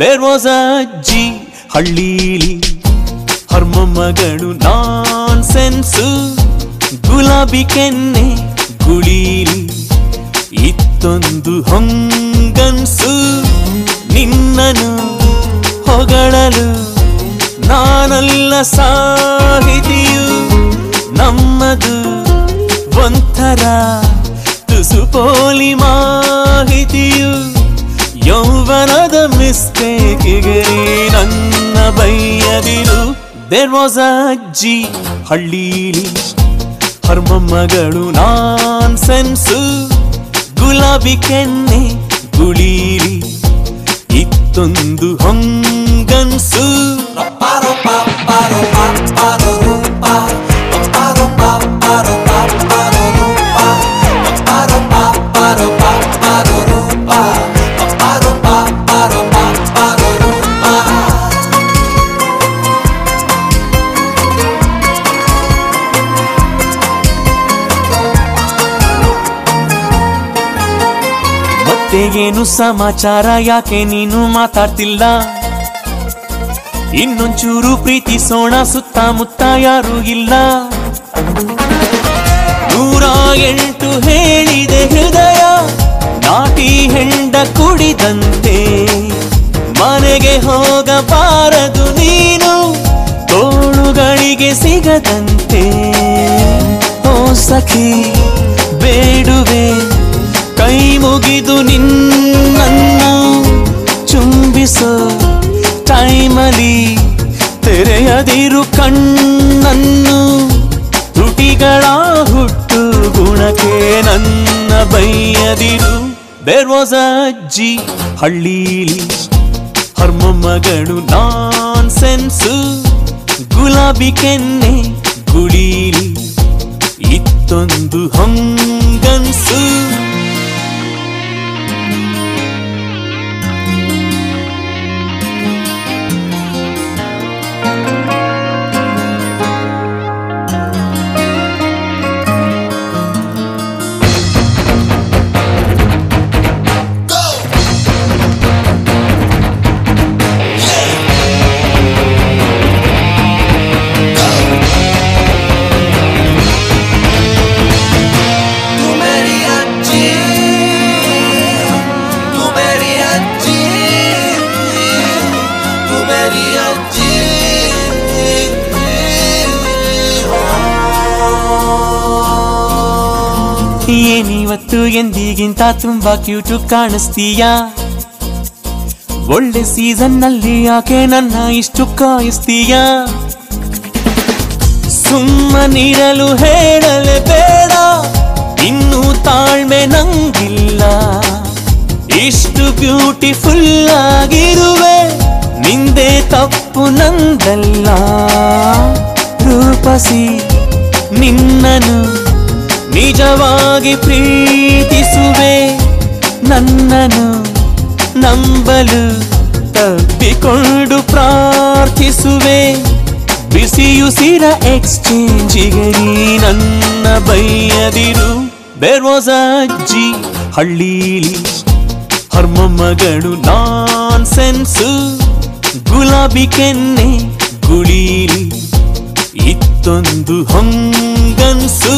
There was ಅಜ್ಜಿ ಹಳ್ಳೀಲಿ ಹರ್ಮಮ್ಮಗಳು ನಾನ್ sense ಗುಲಾಬಿ ಕೆನ್ನೆ ಗುಳೀಲಿ, ಇತ್ತೊಂದು ಹೊಂಗನ್ಸು ನಿನ್ನನು ಹೊಗಳಲು ನಾನಲ್ಲ ಸಾಹಿತಿಯು, ನಮ್ಮದು ಒಂಥರ ತುಸು ಪೋಲಿ ಮಾಹಿತಿಯು. ಯೌವನದ ಮಿಸ್ಟೇಕಿಗೆ ನನ್ನ ಬೈಯದಿರು. ದೇರ್ ವಾಸ್ ಅಜ್ಜಿ ಹಳ್ಳೀಲಿ ಹರ್ಮಮ್ಮಗಳು ನಾನ್ ಸೆನ್ಸು. ಗುಲಾಬಿ ಕೆನ್ನೆ ಗುಳೀಲಿ, ಇತ್ತೊಂದು ಹೊಂಗನ್ಸು ಏನು ಸಮಾಚಾರ? ಯಾಕೆ ನೀನು ಮಾತಾಡ್ತಿಲ್ಲ? ಇನ್ನೊಂಚೂರು ಪ್ರೀತಿಸೋಣ, ಸುತ್ತಮುತ್ತ ಯಾರೂ ಇಲ್ಲ. ನೂರ ಎಂಟು ಹೇಳಿದೆ ಹೃದಯ, ನಾಟಿ ಹೆಂಡ ಕುಡಿದಂತೆ. ಮನೆಗೆ ಹೋಗಬಾರದು ನೀನು, ತೋಳುಗಳಿಗೆ ಸಿಗದಂತೆ. ಓ ಸಖಿ, ಬೇಡುವೆ. ಕೈ ಮುಗಿದು ನಿನ್ನ ಚುಂಬಿಸೋ ಟೈಮಲ್ಲಿ ತೆರೆಯದಿರು ಕಣ್ಣನ್ನು. ತುಟಿಗಳ ಹುಟ್ಟು ಗುಣಕ್ಕೆ ನನ್ನ ಬೈಯದಿರು. ಅಜ್ಜಿ ಹಳ್ಳೀಲಿ ಹರ್ಮೊಮ್ಮಗಳು ನಾನ್ ಸೆನ್ಸು ಗುಲಾಬಿ ಕೆನ್ನೆ ಗುಳೀಲಿ ಇತ್ತೊಂದು ಹೊಂಗನ್ಸು. ಏನಿವತ್ತು ಎಂದಿಗಿಂತ ತುಂಬಾ ಕ್ಯೂಟು ಕಾಣಿಸ್ತೀಯ? ಒಳ್ಳೆ ಸೀಸನ್ನಲ್ಲಿ ಯಾಕೆ ನನ್ನ ಇಷ್ಟು ಕಾಯಿಸ್ತೀಯ? ಸುಮ್ಮನಿರಲು ಹೇಳಲೆ ಬೇಡ. ಇನ್ನು ತಾಳ್ಮೆ ನಂಗಿಲ್ಲ. ಇಷ್ಟು ಬ್ಯೂಟಿಫುಲ್ ಆಗಿರುವೆ. ನಿಂದೆ ತಪ್ಪು ನಂದಲ್ಲ. ರೂಪಸಿ ನಿನ್ನನು ನಿಜವಾಗಿ ಪ್ರೀತಿಸುವೆ. ನನ್ನನು ನಂಬಲು ತಪ್ಪಿಕೊಂಡು ಪ್ರಾರ್ಥಿಸುವೆ. ಬಿಸಿಯುಸಿರ ಎಕ್ಸ್ಚೇಂಜಿಗೆ ನನ್ನ ಬೈಯದಿರು. ಅಜ್ಜಿ ಹಳ್ಳೀಲಿ ಹರ್ಮೊಮ್ಮಗಳು ನಾನ್ ಸೆನ್ಸು ಗುಲಾಬಿ ಕೆನ್ನೆ ಗುಳೀಲಿ, ಇತ್ತೊಂದು ಹೊಂಗನ್ಸು.